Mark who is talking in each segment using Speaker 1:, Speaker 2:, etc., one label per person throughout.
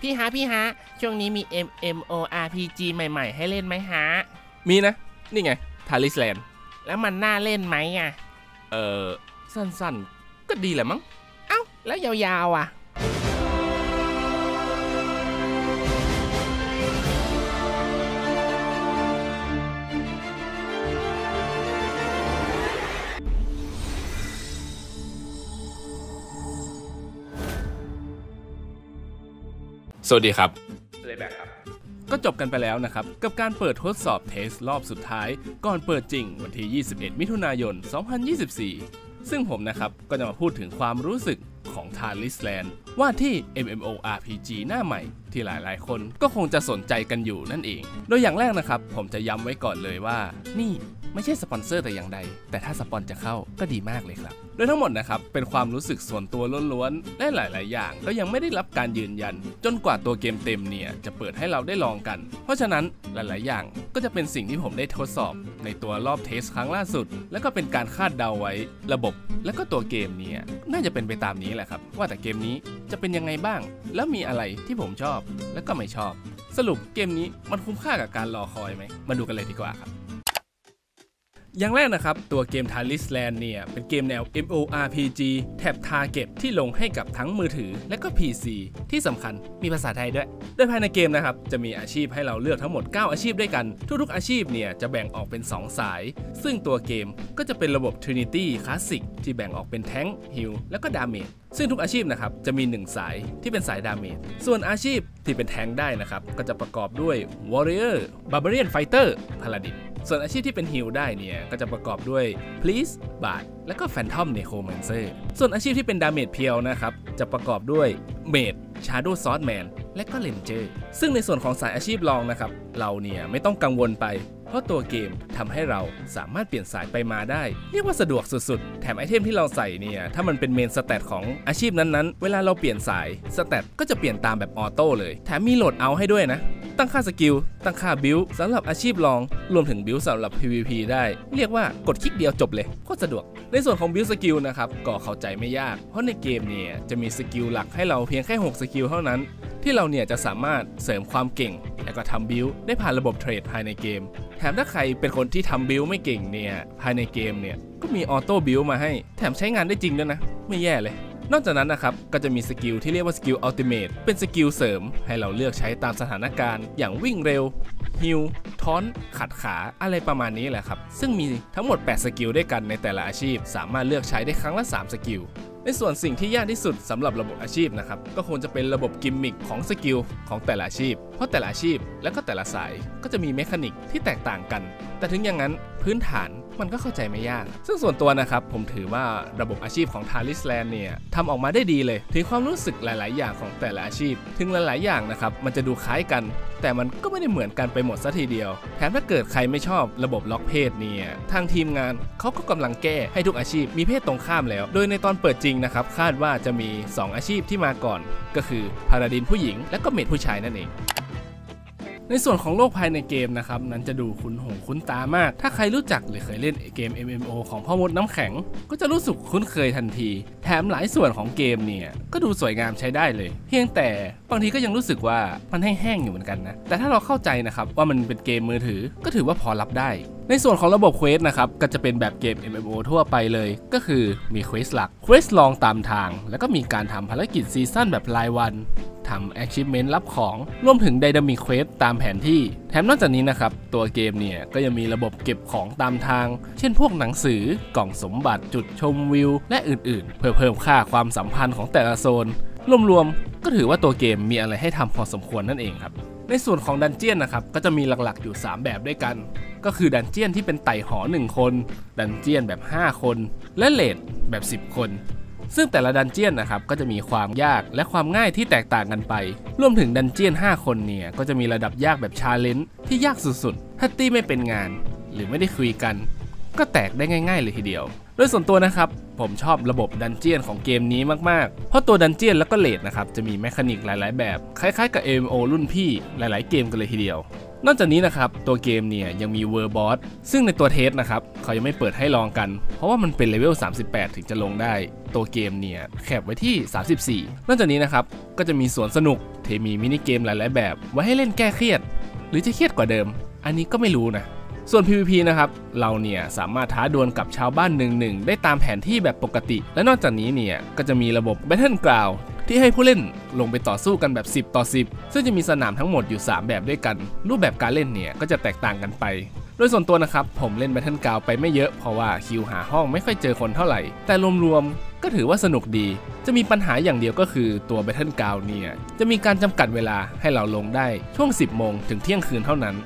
Speaker 1: พี่ฮะพี่ฮะช่วงนี้มี MMORPG ใหม่ ๆ ให้เล่นไหมฮะ
Speaker 2: มีนะ นี่ไงทาริสแลนด์
Speaker 1: แล้วมันน่าเล่นไหมอะ
Speaker 2: เออสั้นๆ ก็ดีแหละมั้ง
Speaker 1: เอ้า แล้วยาวๆอะ
Speaker 2: สวัสดีครับเลยแบกครับ ก็จบกันไปแล้วนะครับ กับการเปิดทดสอบ test รอบสุดท้าย ก่อนเปิดจริงวันที่ 21 มิถุนายน 2024 ซึ่งผมนะครับ ก็จะมาพูดถึงความรู้สึกของ Tarisland ว่าที่ MMORPG หน้าใหม่ ที่หลายๆ คนก็คงจะสนใจกันอยู่นั่นเอง โดยอย่างแรกนะครับ ผมจะย้ำไว้ก่อนเลยว่า นี่ ไม่ใช่สปอนเซอร์แต่อย่างใด แต่ถ้าสปอนจะเข้าก็ดีมากเลยครับโดยทั้งหมดนะครับ เป็นความรู้สึกส่วนตัวล้วนๆและหลาย ๆ อย่าง ก็ยังไม่ได้รับการยืนยัน จนกว่าตัวเกมเต็มเนี่ย จะเปิดให้เราได้ลองกัน เพราะฉะนั้นหลาย ๆ อย่างก็จะเป็นสิ่งที่ผมได้ทดสอบ ในตัวรอบเทสครั้งล่าสุด และก็เป็นการคาดเดาไว้ ระบบ และก็ตัวเกมเนี่ยน่าจะเป็นไปตามนี้แหละครับ ว่าแต่เกมนี้จะเป็นยังไงบ้าง แล้วมีอะไรที่ผมชอบและก็ไม่ชอบ สรุปเกมนี้มันคุ้มค่ากับการรอคอยไหมมาดูกันเลยดีกว่าครับ อย่างแรกนะครับ ตัวเกม t a l i s Land เนี่ย เป็นเกมแนว MORPG แท็บ Target ที่ลงให้กับทั้งมือถือและก็ PC ที่สำคัญมีภาษาไทยด้วย โดยภายในเกมนะครับ จะมีอาชีพให้เราเลือกทั้งหมด 9 อาชีพด้วยกัน ทุกๆอาชีพเนี่ย จะแบ่งออกเป็น 2 สาย ซึ่งตัวเกมก็จะเป็นระบบ Trinity Classic ที่แบ่งออกเป็นแท้ง Heal แล้วก็ Damage ซึ่งทุกอาชีพนะครับจะมี 1 สายที่เป็นสาย Damage ส่วนอาชีพที่เป็นแท้งได้นะครับก็จะประกอบด้วย Warrior Barbarian Fighter Paladin ส่วนอาชีพที่เป็นฮิลได้เนี่ย ก็จะประกอบด้วย Priest Bard และก็ Phantom Necromancer ส่วนอาชีพที่เป็น damage pure นะครับ จะประกอบด้วย Mage Shadow Swordman และก็ Ranger ซึ่งในส่วนของสายอาชีพรองนะครับ เราเนี่ยไม่ต้องกังวลไป เพราะตัวเกมทำให้เราสามารถเปลี่ยนสายไปมาได้ เรียกว่าสะดวกสุดๆ แถม item ที่เราใส่เนี่ยถ้ามันเป็น main stat ของอาชีพนั้นๆ เวลาเราเปลี่ยนสาย stat ก็จะเปลี่ยนตามแบบ auto เลย แถมมี loadout ให้ด้วยนะ ตั้งค่า skillตั้งค่า build สำหรับอาชีพรอง รวมถึง build สำหรับ PVP ได้ เรียกว่ากดคลิกเดียวจบเลยโคตรสะดวก ในส่วนของ build skill นะครับก็เข้าใจไม่ยาก เพราะในเกมเนี่ยจะมีสกิลหลักให้เราเพียงแค่ 6 สกิลเท่านั้น ที่เราเนี่ยจะสามารถเสริมความเก่ง และก็ทำ build ได้ผ่านระบบ talent ภายในเกม แถมถ้าใครเป็นคนที่ทำ build ไม่เก่งเนี่ยภายในเกมเนี่ยก็มี auto build มาให้ แถมใช้งานได้จริงด้วยนะ ไม่แย่เลย นอกจากนั้นนะครับก็จะมีสกิลที่เรียกว่าสกิล ultimate เป็นสกิลเสริม ให้เราเลือกใช้ตามสถานการณ์ อย่างวิ่งเร็วheal สะท้อนขัดขาอะไรประมาณนี้แหละครับ ซึ่งมีทั้งหมด 8 สกิลด้วยกันในแต่ละอาชีพ สามารถเลือกใช้ได้ครั้งละ 3 สกิล ในส่วนสิ่งที่ยากที่สุดสำหรับระบบอาชีพนะครับก็คงจะเป็นระบบกิมมิคของสกิลของแต่ละอาชีพเพ ราะแต่ละอาชีพและก็แต่ละสายก็จะมี mechanic ที่แตกต่างกัน แต่ถึงอย่างนั้นพื้นฐานมันก็เข้าใจไม่ยาก ซึ่งส่วนตัวนะครับผมถือว่าระบบอาชีพของ t a l i s Land เนี่ยทำออกมาได้ดีเลย ถึงความรู้สึกหลาย ๆ อย่างของแต่ละอาชีพ ถึงหลาย ๆ อย่างนะครับมันจะดูคล้ายกัน แต่มันก็ไม่ได้เหมือนกันไปหมดซะทีเดียว แถมถ้าเกิดใครไม่ชอบระบบล็อกเพศเนี่ยทางทีมงานเขาก็กำลังแก้ให้ทุกอาชีพมีเพศตรงข้ามแล้ว โดยในตอนเปิดจริงนะครับคาดว่าจะมี 2 อาชีพที่มาก่อน ก็คือพาราดินผู้หญิงและก็เมดผู้ชายนั่นเอง ในส่วนของโลกภายในเกมนะครับนั้นจะดูคุ้นหูคุ้นตามาก ถ้าใครรู้จักหรือเคยเล่นเกม MMO ของพ่อมดน้ำแข็ง ก็จะรู้สึกคุ้นเคยทันที แถมหลายส่วนของเกมเนี่ยก็ดูสวยงามใช้ได้เลย เพียงแต่บางทีก็ยังรู้สึกว่ามันแห้งๆอยู่เหมือนกันนะแต่ถ้าเราเข้าใจนะครับว่ามันเป็นเกมมือถือก็ถือว่าพอรับได้ ในส่วนของระบบเควสนะครับก็จะเป็นแบบเกม MMO ทั่วไปเลย ก็คือมีเควสหลักเควสรองตามทาง แล้วก็มีการทำภารกิจซีซั่นแบบรายวันทำ achievement รับของ รวมถึง Dynamic Quest ตามแผนที่ แถมนอกจากนี้นะครับ ตัวเกมเนี่ย ก็ยังมีระบบเก็บของตามทาง เช่นพวกหนังสือกล่องสมบัติจุดชมวิว และอื่นๆ เพื่อเพิ่มค่าความสัมพันธ์ของแต่ละโซน รวมๆ ก็ถือว่าตัวเกมมีอะไรให้ทำพอสมควรนั่นเองครับ ในส่วนของดันเจียนนะครับ ก็จะมีหลักๆอยู่ 3 แบบด้วยกัน ก็คือดันเจียนที่เป็นไต่หอ 1 คน ดันเจียนแบบ 5 คน และ raid แบบ 10 คน ซึ่งแต่ละดันเจียนนะครับก็จะมีความยากและความง่ายที่แตกต่างกันไป รวมถึงดันเจียน 5 คนเนี่ยก็จะมีระดับยากแบบ challenge ที่ยากสุดๆถ้าตี้ไม่เป็นงาน หรือไม่ได้คุยกัน ก็แตกได้ง่ายๆเลยทีเดียว โดยส่วนตัวนะครับผมชอบระบบดันเจียนของเกมนี้มากๆ เพราะตัวดันเจียนแล้วก็ raid นะครับจะมี mechanic หลายๆ แบบ คล้ายๆกับ MMO รุ่นพี่หลายๆ เกมกันเลยทีเดียว นอกจากนี้นะครับตัวเกมเนี่ยยังมี world boss ซึ่งในตัว test นะครับเขายังไม่เปิดให้ลองกัน เพราะว่ามันเป็นเลเวล 38 ถึงจะลงได้ ตัวเกมเนี่ย cap ไว้ที่ 34 นอกจากนี้นะครับก็จะมีสวนสนุกที่มีมินิเกมหลายๆแบบ ไว้ให้เล่นแก้เครียด หรือจะเครียดกว่าเดิม อันนี้ก็ไม่รู้นะส่วน PVP นะครับ เราเนี่ยสามารถท้าดวลกับชาวบ้านหนึ่งหนึ่งได้ตามแผนที่แบบปกติ และนอกจากนี้เนี่ย ก็จะมีระบบ Battleground ที่ให้ผู้เล่นลงไปต่อสู้กันแบบ 10 ต่อ 10 ซึ่งจะมีสนามทั้งหมดอยู่ 3 แบบด้วยกัน รูปแบบการเล่นเนี่ยก็จะแตกต่างกันไป โดยส่วนตัวนะครับ ผมเล่น Battleground ไปไม่เยอะเพราะว่าคิวหาห้องไม่ค่อยเจอคนเท่าไหร่ แต่รวมๆก็ถือว่าสนุกดี จะมีปัญหาอย่างเดียวก็คือตัว Battleground เนี่ยจะมีการจำกัดเวลาให้เราลงได้ช่วง 10 โมงถึงเที่ยงคืนเท่านั้น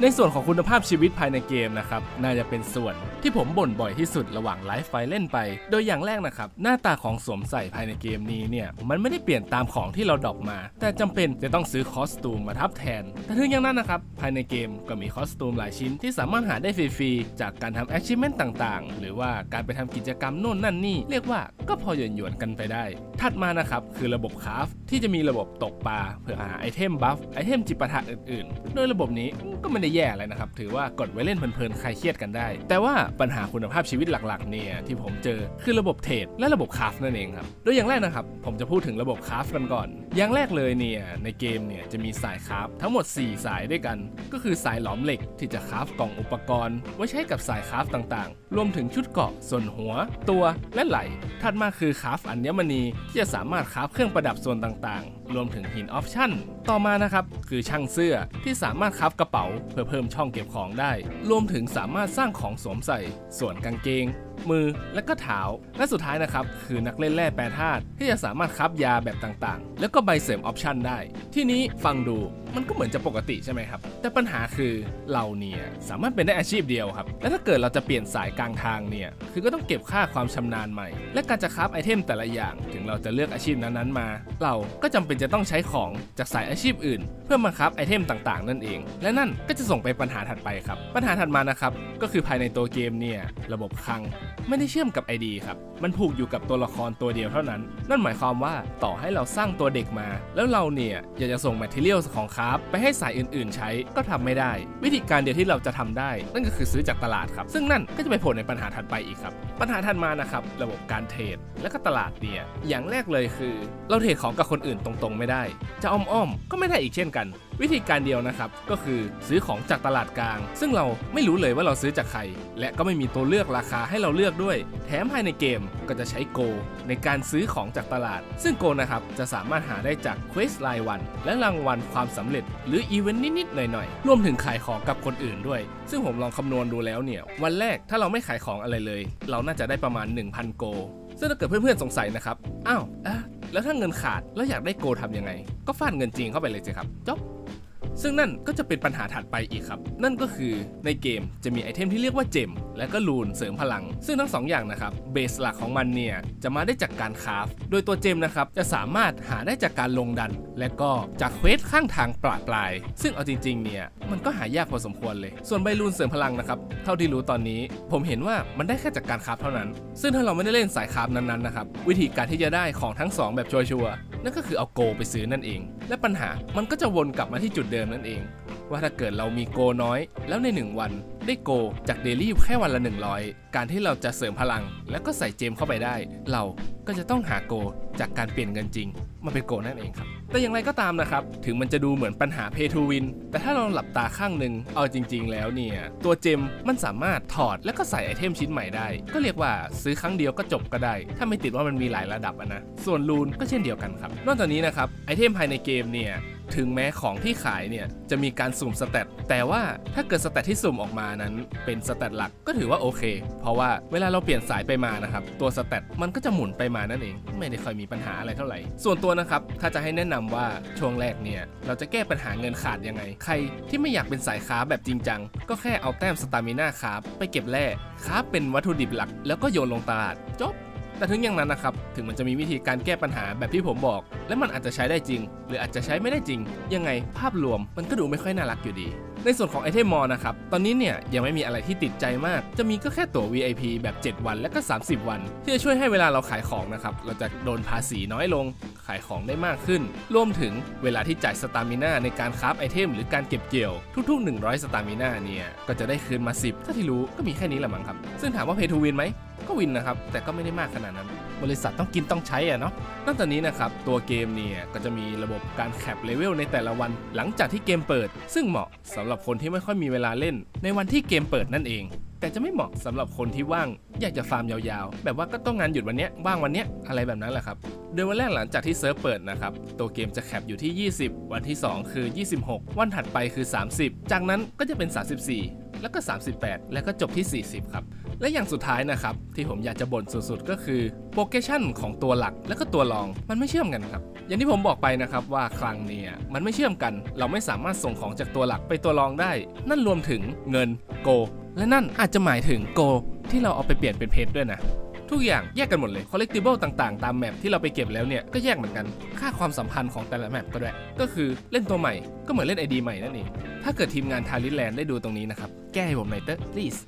Speaker 2: ในส่วนของคุณภาพชีวิตภายในเกมนะครับน่าจะเป็นส่วนที่ผมบ่นบ่อยที่สุดระหว่างไลฟ์ไฟเล่นไป โดยอย่างแรกนะครับ หน้าตาของสวมใส่ภายในเกมนี้เนี่ย มันไม่ได้เปลี่ยนตามของที่เราดอกมา แต่จำเป็นจะต้องซื้อคอสตูมมาทับแทน แต่ถึงอย่างนั้นนะครับ ภายในเกมก็มีคอสตูมหลายชิ้นที่สามารถหาได้ฟรีๆ จากการทำ achievement ต่างๆ หรือว่าการไปทำกิจกรรมโน่นนั่นนี่ เรียกว่าก็พอหยวนๆกันไปได้ ถัดมานะครับคือระบบ craft ที่จะมีระบบตกปลาเพื่อหาไอเทมบัฟไอเทมจิปาถะอื่นๆ โดยระบบนี้ก็ไม่ได้แย่อะไรนะครับถือว่ากดไว้เล่นเพลินๆคลายเครียดกันได้ แต่ว่าปัญหาคุณภาพชีวิตหลักๆเนี่ยที่ผมเจอคือระบบ trade และระบบ craft นั่นเองครับ โดยอย่างแรกนะครับ ผมจะพูดถึงระบบ craft กันก่อน อย่างแรกเลยเนี่ยในเกมเนี่ยจะมีสาย craft ทั้งหมด 4 สายด้วยกัน ก็คือสายหลอมเหล็กที่จะ craft กล่องอุปกรณ์ ไว้ใช้กับสาย craft ต่างๆ รวมถึงชุดเกราะส่วนหัว ตัวและไหล่ถัดมาคือ craft อัญมณีที่จะสามารถ craft เครื่องประดับส่วนต่างๆ รวมถึงหิน option ต่อมานะครับ คือช่างเสื้อที่สามารถ craft กระเป๋า เพื่อเพิ่มช่องเก็บของได้ รวมถึงสามารถสร้างของสวมใส่ ส่วนกางเกง มือและก็เท้า และสุดท้ายนะครับ คือนักเล่นแร่แปรธาตุที่จะสามารถ craft ยาแบบต่างๆ แล้วก็ใบเสริม option ได้ ทีนี้ฟังดูมันก็เหมือนจะปกติใช่ไหมครับ แต่ปัญหาคือเราเนี่ยสามารถเป็นได้อาชีพเดียวครับ และถ้าเกิดเราจะเปลี่ยนสายกลางทางเนี่ย คือก็ต้องเก็บค่าความชำนาญใหม่ และการจะ craft ไอเทมแต่ละอย่าง ถึงเราจะเลือกอาชีพนั้นๆมา เราก็จำเป็นจะต้องใช้ของจากสายอาชีพอื่น เพื่อมา craft ไอเทมต่างๆ นั่นเอง และนั่นก็จะส่งไปปัญหาถัดไปครับ ปัญหาถัดมานะครับก็คือภายในตัวเกมเนี่ยระบบคลังไม่ได้เชื่อมกับ ID ครับ มันผูกอยู่กับตัวละครตัวเดียวเท่านั้น นั่นหมายความว่าต่อให้เราสร้างตัวเด็กมา แล้วเราเนี่ยอยากจะส่ง material ของ craft ไปให้สายอื่นๆ ใช้ก็ทำไม่ได้ วิธีการเดียวที่เราจะทำได้ นั่นก็คือซื้อจากตลาดครับ ซึ่งนั่นก็จะไปผลในปัญหาถัดไปอีกครับ ปัญหาถัดมานะครับระบบการ trade และก็ตลาดเนี่ยอย่างแรกเลยคือ เรา trade ของกับคนอื่นตรงๆ ไม่ได้ จะอ้อมๆก็ไม่ได้อีกเช่นกัน วิธีการเดียวนะครับ ก็คือซื้อของจากตลาดกลาง ซึ่งเราไม่รู้เลยว่าเราซื้อจากใคร และก็ไม่มีตัวเลือกราคาให้เราเลือกด้วย แถมภายในเกมก็จะใช้โก ในการซื้อของจากตลาด ซึ่งโกนะครับจะสามารถหาได้จากเควสรายวัน และรางวัลความสำเร็จ หรืออีเวนต์นิดๆหน่อยๆรวมถึงขายของกับคนอื่นด้วย ซึ่งผมลองคำนวณดูแล้วเนี่ย วันแรกถ้าเราไม่ขายของอะไรเลย เราน่าจะได้ประมาณ 1,000 โก ซึ่งถ้าเกิดเพื่อนๆสงสัยนะครับอ้าวแล้วถ้าเงินขาดแล้วอยากได้โกทำยังไง ก็ฟาดเงินจริงเข้าไปเลยสิครับจบ ซึ่งนั่นก็จะเป็นปัญหาถัดไปอีกครับ นั่นก็คือในเกมจะมีไอเทมที่เรียกว่าเจม และก็ลูนเสริมพลัง ซึ่งทั้งสองอย่างนะครับเบสหลักของมันเนี่ยจะมาได้จากการคราฟโดยตัวเจมนะครับจะสามารถหาได้จากการลงดัน และก็จากเควสข้างทางปลาปลาย ซึ่งเอาจริงๆเนี่ยมันก็หายากพอสมควรเลย ส่วนใบลูนเสริมพลังนะครับเท่าที่รู้ตอนนี้ ผมเห็นว่ามันได้แค่จากการคราฟเท่านั้น ซึ่งถ้าเราไม่ได้เล่นสายคราฟนั้นๆนะครับวิธีการที่จะได้ของทั้งสองแบบชัวร์ นั่นก็คือเอาโกไปซื้อนั่นเอง และปัญหามันก็จะวนกลับมาที่จุดเดิมนั่นเอง ว่าถ้าเกิดเรามีโกน้อย แล้วใน 1 วันได้โกจากเดลี่แค่วันละ 100 การที่เราจะเสริมพลัง แล้วก็ใส่เจมเข้าไปได้ เราก็จะต้องหาโกจากการเปลี่ยนเงินจริงมาเป็นโกนั่นเองครับ แต่อย่างไรก็ตามนะครับ ถึงมันจะดูเหมือนปัญหา pay to win แต่ถ้าเราหลับตาข้างหนึ่งเอาจริง ๆ แล้วเนี่ย ตัว gem มันสามารถถอดแล้วก็ใส่ไอเทมชิ้นใหม่ได้ ก็เรียกว่าซื้อครั้งเดียวก็จบก็ได้ ถ้าไม่ติดว่ามันมีหลายระดับอะนะส่วน rune ก็เช่นเดียวกันครับ นอกจากนี้นะครับไอเทมภายในเกมเนี่ย ถึงแม้ของที่ขายเนี่ย จะมีการสุ่ม stat แต่ว่าถ้าเกิด stat ที่สุ่มออกมานั้น เป็น stat หลักก็ถือว่าโอเค เพราะว่าเวลาเราเปลี่ยนสายไปมานะครับ ตัว stat มันก็จะหมุนไปมานั่นเอง ไม่ได้ค่อยมีปัญหาอะไรเท่าไหร่ ส่วนตัวนะครับถ้าจะให้แนะนำว่าช่วงแรกเนี่ยเราจะแก้ปัญหาเงินขาดยังไง ใครที่ไม่อยากเป็นสายค้าแบบจริงจังก็แค่เอาแต้ม stamina craft ไปเก็บแร่ craft เป็นวัตถุดิบหลัก แล้วก็โยนลงตลาดจบ แต่ถึงอย่างนั้นนะครับ ถึงมันจะมีวิธีการแก้ปัญหาแบบที่ผมบอก และมันอาจจะใช้ได้จริง หรืออาจจะใช้ไม่ได้จริง ยังไงภาพรวมมันก็ดูไม่ค่อยน่ารักอยู่ดีในส่วนของ item mall นะครับ ตอนนี้เนี่ยยังไม่มีอะไรที่ติดใจมาก จะมีก็แค่ตั๋ว VIP แบบ 7 วันและก็ 30 วัน ที่จะช่วยให้เวลาเราขายของนะครับ เราจะโดนภาษีน้อยลง ขายของได้มากขึ้น รวมถึงเวลาที่จ่าย stamina ในการ craft ไอเทมหรือการเก็บเกี่ยว ทุกๆ 100 stamina เนี่ย ก็จะได้คืนมา 10 เท่าที่รู้ก็มีแค่นี้แหละมั้งครับ ซึ่งถามว่า pay to win ไหม ก็ win นะครับ แต่ก็ไม่ได้มากขนาดนั้น บริษัทต้องกินต้องใช้อะเนาะนอกจากนี้นะครับตัวเกมเนี่ยก็จะมีระบบการ cap level ในแต่ละวัน หลังจากที่เกมเปิด ซึ่งเหมาะสำหรับคนที่ไม่ค่อยมีเวลาเล่น ในวันที่เกมเปิดนั่นเอง แต่จะไม่เหมาะสำหรับคนที่ว่าง อยากจะฟาร์มยาวๆ แบบว่าก็ต้องงานหยุดวันนี้ว่างวันนี้อะไรแบบนั้นแหละครับโดยวันแรกหลังจากที่เซิร์ฟเปิดนะครับตัวเกมจะ cap อยู่ที่ 20 วันที่ 2 คือ 26 วันถัดไปคือ 30 จากนั้นก็จะเป็น 34 แล้วก็ 38 แล้วก็จบที่ 40 ครับ และอย่างสุดท้ายนะครับ ที่ผมอยากจะบ่นสุดๆ ก็คือโปรเกชั่นของตัวหลักและก็ตัวรองมันไม่เชื่อมกันครับ อย่างที่ผมบอกไปนะครับว่าครั้งเนี่ยมันไม่เชื่อมกัน เราไม่สามารถส่งของจากตัวหลักไปตัวรองได้ นั่นรวมถึงเงินโก และนั่นอาจจะหมายถึงโก ที่เราเอาไปเปลี่ยนเป็นเพชรด้วยนะทุกอย่างแยกกันหมดเลย collectible ต่างๆ ตามแมปที่เราไปเก็บแล้วเนี่ย ก็แยกเหมือนกัน ค่าความสัมพันธ์ของแต่ละแมปก็ด้วย ก็คือเล่นตัวใหม่ ก็เหมือนเล่น ID ใหม่นั่นเอง ถ้าเกิดทีมงาน Tarisland ได้ดูตรงนี้นะครับ แก้ให้ผมหน่อยเถอะ please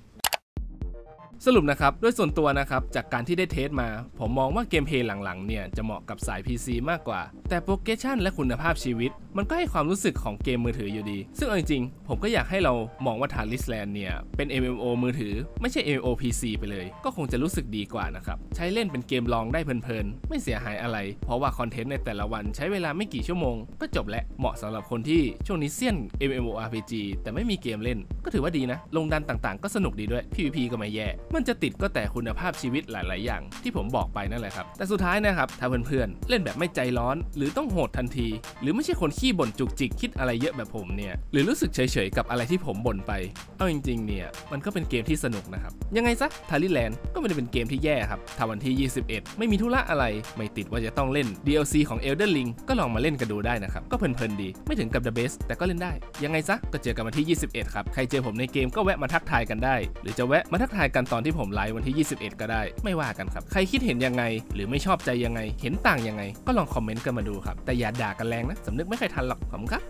Speaker 2: สรุปนะครับด้วยส่วนตัวนะครับจากการที่ได้ test มา ผมมองว่า gameplay หลังๆเนี่ยจะเหมาะกับสาย PC มากกว่า แต่ progression และคุณภาพชีวิต มันก็ให้ความรู้สึกของเกมมือถืออยู่ดี ซึ่งเอาจริงๆผมก็อยากให้เรามองว่า Tarisland เนี่ยเป็น MMO มือถือ ไม่ใช่ MMO PC ไปเลย ก็คงจะรู้สึกดีกว่านะครับใช้เล่นเป็นเกมรองได้เพลินๆไม่เสียหายอะไร เพราะว่า content ในแต่ละวันใช้เวลาไม่กี่ชั่วโมง ก็จบและเหมาะสำหรับคนที่ช่วงนี้เซียน MMORPG แต่ไม่มีเกมเล่น ก็ถือว่าดีนะลงดันต่างๆ ก็สนุกดีด้วย PVP ก็ไม่แย่มันจะติดก็แต่คุณภาพชีวิตหลาย ๆ อย่าง ที่ผมบอกไปนั่นแหละครับ แต่สุดท้ายนะครับถ้าเพื่อน ๆ เล่นแบบไม่ใจร้อน หรือต้องโหดทันที หรือไม่ใช่คนขี้บ่นจุกจิกคิดอะไรเยอะแบบผมเนี่ย หรือรู้สึกเฉย ๆ กับอะไรที่ผมบ่นไป เอาจริง ๆ เนี่ย มันก็เป็นเกมที่สนุกนะครับ ยังไงซะทาริแลนด์ก็ไม่ได้เป็นเกมที่แย่ครับ ถ้าวันที่ 21 ไม่มีธุระอะไร ไม่ติดว่าจะต้องเล่น DLC ของ Elden Ring ก็ลองมาเล่นกันดูได้นะครับ ก็เพลิน ๆ ดี ไม่ถึงกับ The Best แต่ก็เล่นได้ ยังไงซะก็เจอกันวันที่ 21 ครับ ใครเจอผมในเกมก็แวะมาทักทายกันได้ หรือจะแวะมาทักทายกันตอนที่ผมไลฟ์วันที่ 21 ก็ได้ ไม่ว่ากันครับ ใครคิดเห็นยังไง หรือไม่ชอบใจยังไง เห็นต่างยังไง ก็ลองคอมเมนต์กันมาดูครับ แต่อย่าด่ากันแรงนะสำนึกไม่เคยทันหรอกขอบคุณครับ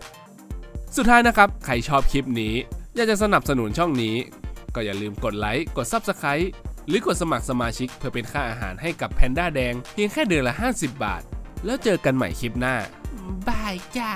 Speaker 2: สุดท้ายนะครับ ใครชอบคลิปนี้ อยากจะสนับสนุนช่องนี้ ก็อย่าลืมกดไลค์กด Subscribe หรือกดสมัครสมาชิกเพื่อเป็นค่าอาหารให้กับแพนด้าแดงเพียงแค่เดือนละ 50 บาท แล้วเจอกันใหม่คลิปหน้า
Speaker 1: บายจ้า